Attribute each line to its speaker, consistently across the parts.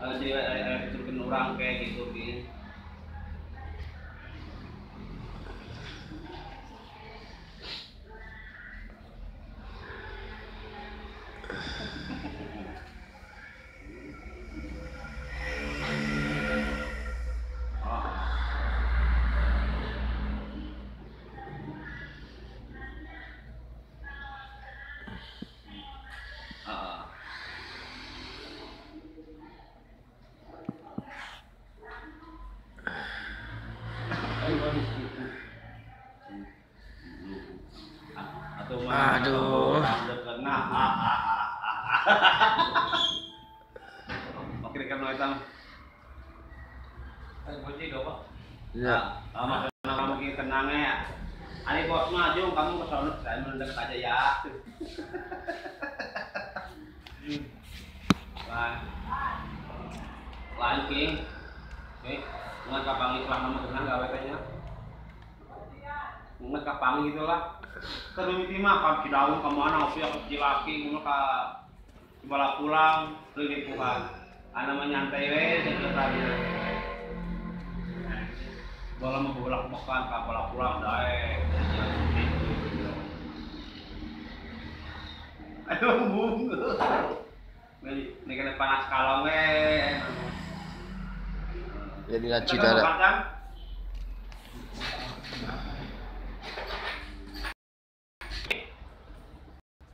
Speaker 1: eh, jadi orang kayak gitu Bin Ah.
Speaker 2: Aduh.
Speaker 1: nah ah, ah, ah, ah. Oke kan dong Pak.
Speaker 2: Ya.
Speaker 1: Ah, ah, Mas kamu kita tenangnya ya. Ani bos maju, kamu ke sana saya mendekat aja ya. Lain king. Oke, nggak kapang iklan nama tenang gawe kayaknya. Nggak kapang gitu lah. Kedua mah kan daun ke mana? Opi aku cilaki, ngono ka Bala pulang, lagi pulang. Anak menyantai we, sekitar Bala mau bolak makan, kapal pulang dae. Ayo bung. Ini kena panas kalau we.
Speaker 2: Jadi laci
Speaker 1: Kita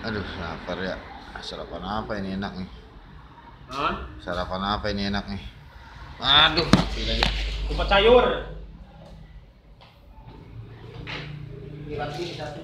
Speaker 2: Aduh, lapar ya. Sarapan apa ini enak nih?
Speaker 1: Hah?
Speaker 2: Sarapan apa ini enak nih? Aduh, mati lagi.
Speaker 1: Kupat sayur.
Speaker 3: Lagi satu